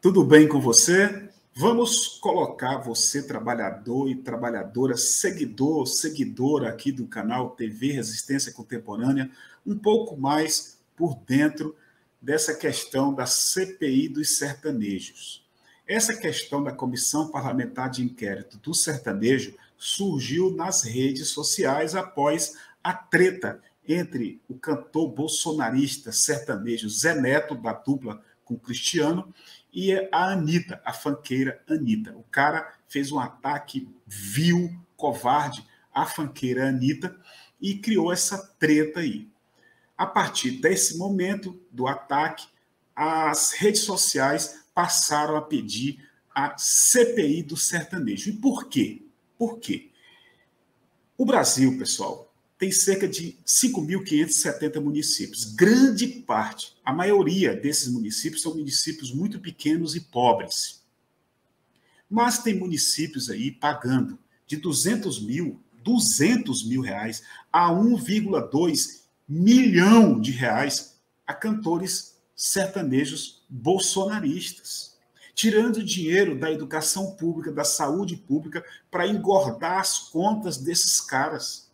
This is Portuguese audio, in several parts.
Tudo bem com você? Vamos colocar você, trabalhador e trabalhadora, seguidor, seguidora aqui do canal TV Resistência Contemporânea, um pouco mais por dentro dessa questão da CPI dos sertanejos. Essa questão da Comissão Parlamentar de Inquérito do Sertanejo surgiu nas redes sociais após a treta entre o cantor bolsonarista sertanejo Zé Neto, da dupla com Cristiano, e a Anitta, a fanqueira Anitta. O cara fez um ataque vil, covarde à fanqueira Anitta e criou essa treta aí. A partir desse momento do ataque, as redes sociais passaram a pedir a CPI do sertanejo. E por quê? Por quê? O Brasil, pessoal, tem cerca de 5.570 municípios. Grande parte, a maioria desses municípios são municípios muito pequenos e pobres. Mas tem municípios aí pagando de 200 mil, 200 mil reais a 1,2 milhão de reais a cantores sertanejos bolsonaristas, tirando dinheiro da educação pública, da saúde pública, para engordar as contas desses caras.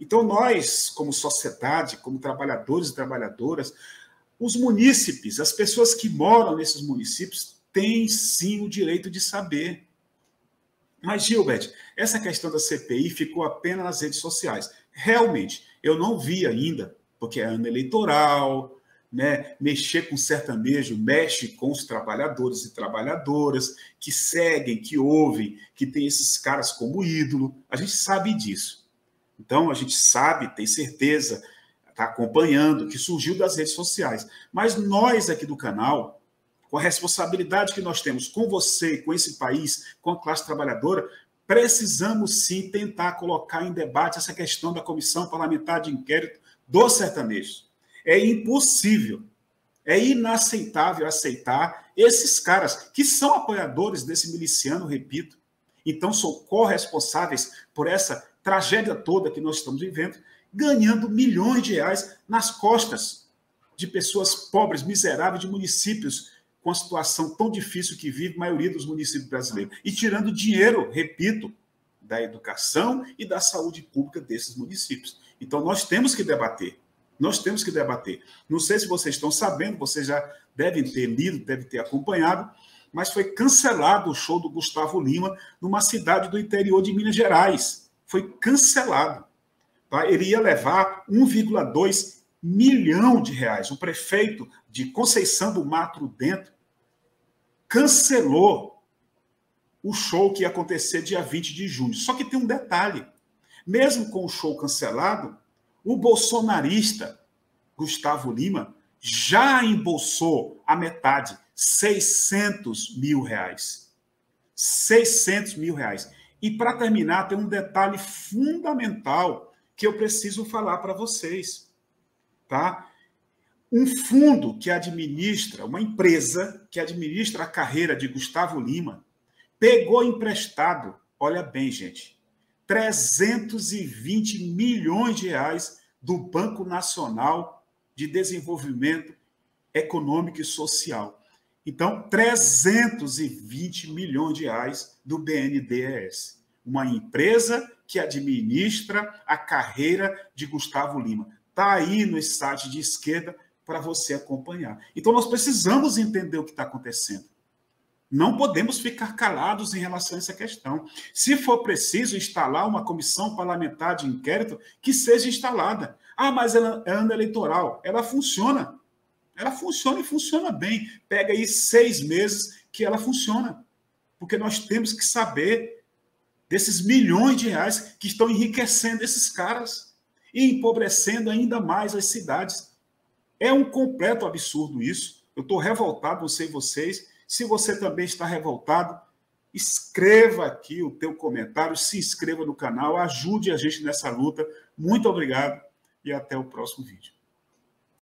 Então, nós, como sociedade, como trabalhadores e trabalhadoras, os munícipes, as pessoas que moram nesses municípios, têm sim o direito de saber. Mas, Gilbert, essa questão da CPI ficou apenas nas redes sociais. Realmente, eu não vi ainda, porque é ano eleitoral, né? mexer com sertanejo mexe com os trabalhadores e trabalhadoras que seguem, que ouvem, que tem esses caras como ídolo. A gente sabe disso. Então, a gente sabe, tem certeza, está acompanhando, que surgiu das redes sociais. Mas nós aqui do canal, com a responsabilidade que nós temos com você, com esse país, com a classe trabalhadora, precisamos sim tentar colocar em debate essa questão da comissão parlamentar de inquérito dos sertanejos. É impossível, é inaceitável aceitar esses caras que são apoiadores desse miliciano, repito, então são corresponsáveis por essa tragédia toda que nós estamos vivendo, ganhando milhões de reais nas costas de pessoas pobres, miseráveis, de municípios com a situação tão difícil que vive a maioria dos municípios brasileiros. E tirando dinheiro, repito, da educação e da saúde pública desses municípios. Então, nós temos que debater. Nós temos que debater. Não sei se vocês estão sabendo, vocês já devem ter lido, devem ter acompanhado, mas foi cancelado o show do Gustavo Lima numa cidade do interior de Minas Gerais foi cancelado. Tá? Ele ia levar 1,2 milhão de reais. O prefeito de Conceição do Mato Dentro cancelou o show que ia acontecer dia 20 de junho. Só que tem um detalhe: mesmo com o show cancelado, o bolsonarista Gustavo Lima já embolsou a metade, 600 mil reais. 600 mil reais. E para terminar, tem um detalhe fundamental que eu preciso falar para vocês, tá? Um fundo que administra, uma empresa que administra a carreira de Gustavo Lima, pegou emprestado, olha bem, gente, 320 milhões de reais do Banco Nacional de Desenvolvimento Econômico e Social. Então, 320 milhões de reais do BNDES, uma empresa que administra a carreira de Gustavo Lima. Está aí no site de esquerda para você acompanhar. Então, nós precisamos entender o que está acontecendo. Não podemos ficar calados em relação a essa questão. Se for preciso instalar uma comissão parlamentar de inquérito, que seja instalada. Ah, mas ela é ano eleitoral. Ela funciona. Ela funciona e funciona bem. Pega aí seis meses que ela funciona. Porque nós temos que saber desses milhões de reais que estão enriquecendo esses caras e empobrecendo ainda mais as cidades. É um completo absurdo isso. Eu estou revoltado, não sei vocês. Se você também está revoltado, escreva aqui o teu comentário, se inscreva no canal, ajude a gente nessa luta. Muito obrigado e até o próximo vídeo.